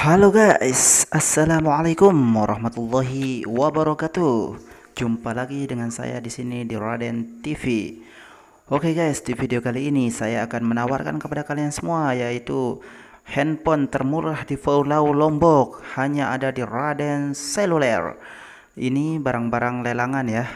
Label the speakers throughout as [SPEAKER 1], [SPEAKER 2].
[SPEAKER 1] Halo guys, Assalamualaikum warahmatullahi wabarakatuh. Jumpa lagi dengan saya di sini di Raden TV. Oke guys, di video kali ini saya akan menawarkan kepada kalian semua yaitu handphone termurah di Pulau Lombok hanya ada di Raden Seluler. Ini barang-barang lelangan ya.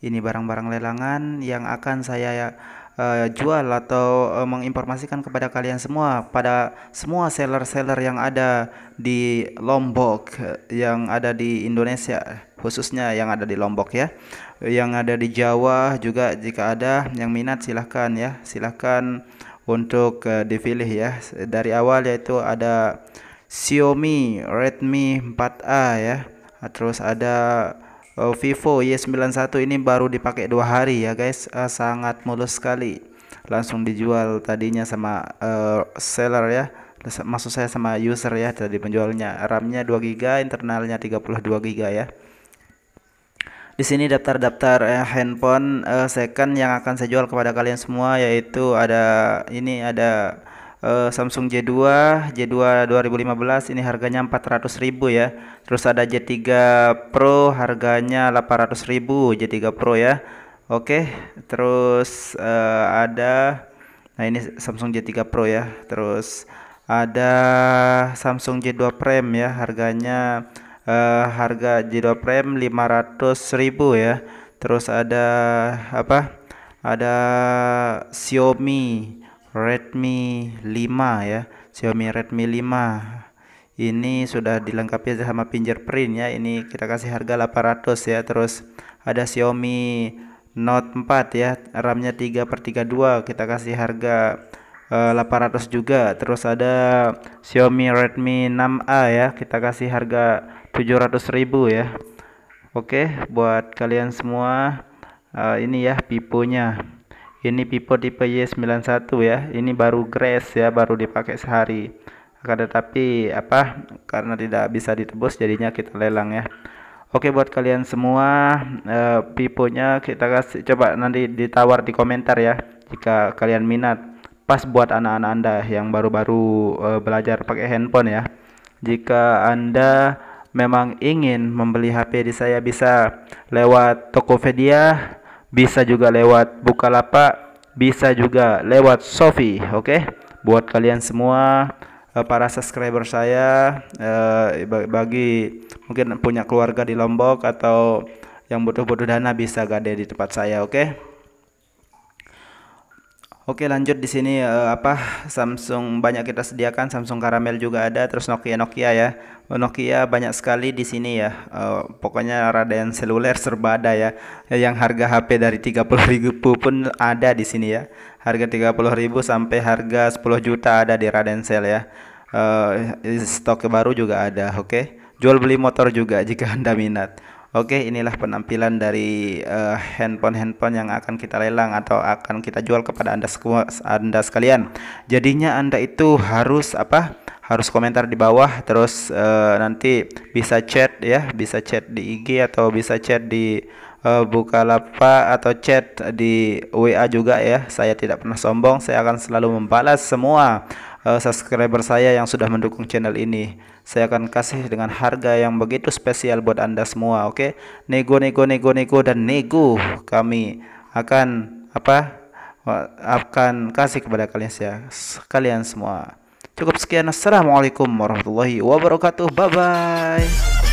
[SPEAKER 1] Ini barang-barang lelangan yang akan saya uh, jual atau uh, menginformasikan kepada kalian semua pada semua seller-seller yang ada di Lombok yang ada di Indonesia khususnya yang ada di Lombok ya. Yang ada di Jawa juga jika ada yang minat silahkan ya silahkan untuk uh, dipilih ya. Dari awal yaitu ada Xiaomi Redmi 4A ya. Terus ada uh, Vivo Y91 ini baru dipakai dua hari ya guys. Uh, sangat mulus sekali. Langsung dijual tadinya sama uh, seller ya. Maksud saya sama user ya tadi penjualnya. RAM-nya 2 GB internalnya 32 GB ya. Di sini daftar-daftar eh, handphone eh, second yang akan saya jual kepada kalian semua yaitu ada ini ada uh, Samsung J2 J2 2015 ini harganya 400.000 ya. Terus ada J3 Pro harganya 800.000 J3 Pro ya. Oke terus uh, ada nah ini Samsung J3 Pro ya. Terus ada Samsung J2 Prime ya harganya uh, harga J2 Prime 500.000 ya. Terus ada apa? Ada Xiaomi Redmi 5 ya Xiaomi Redmi 5 ini sudah dilengkapi sama fingerprint ya. Ini kita kasih harga 800 ya. Terus ada Xiaomi Note 4 ya RAM-nya 3 per 32 kita kasih harga uh, eh, 800 juga. Terus ada Xiaomi Redmi 6A ya kita kasih harga 700.000 ya. Oke buat kalian semua uh, ini ya piponya ini Vivo tipe Y91 ya. Ini baru grace ya baru dipakai sehari. Akan tetapi apa karena tidak bisa ditebus jadinya kita lelang ya. Oke buat kalian semua uh, piponya kita kasih coba nanti ditawar di komentar ya jika kalian minat. Pas buat anak-anak anda yang baru-baru uh, belajar pakai handphone ya. Jika anda memang ingin membeli HP di saya bisa lewat Tokopedia bisa juga lewat Bukalapak, bisa juga lewat Sofi, oke? Okay? Buat kalian semua uh, para subscriber saya uh, bagi mungkin punya keluarga di Lombok atau yang butuh-butuh dana bisa gade di tempat saya, oke? Okay? Oke lanjut di sini uh, apa Samsung banyak kita sediakan Samsung Caramel juga ada terus Nokia Nokia ya. Nokia banyak sekali di sini ya. Uh, pokoknya Raden seluler serba ada ya. Yang harga HP dari 30.000 pun ada di sini ya. Harga 30.000 sampai harga 10 juta ada di Raden Sel ya. Uh, stok baru juga ada oke. Jual beli motor juga jika anda minat Oke, inilah penampilan dari uh, handphone-handphone yang akan kita lelang atau akan kita jual kepada Anda semua Anda sekalian. Jadinya Anda itu harus apa? Harus komentar di bawah terus uh, nanti bisa chat ya, bisa chat di IG atau bisa chat di uh, Bukalapak atau chat di WA juga ya. Saya tidak pernah sombong, saya akan selalu membalas semua uh, subscriber saya yang sudah mendukung channel ini. Saya akan kasih dengan harga yang begitu spesial buat Anda semua, oke? Okay? Nego nego nego nego dan nego kami akan apa? akan kasih kepada kalian ya, kalian semua. Cukup sekian. Assalamualaikum warahmatullahi wabarakatuh. Bye bye.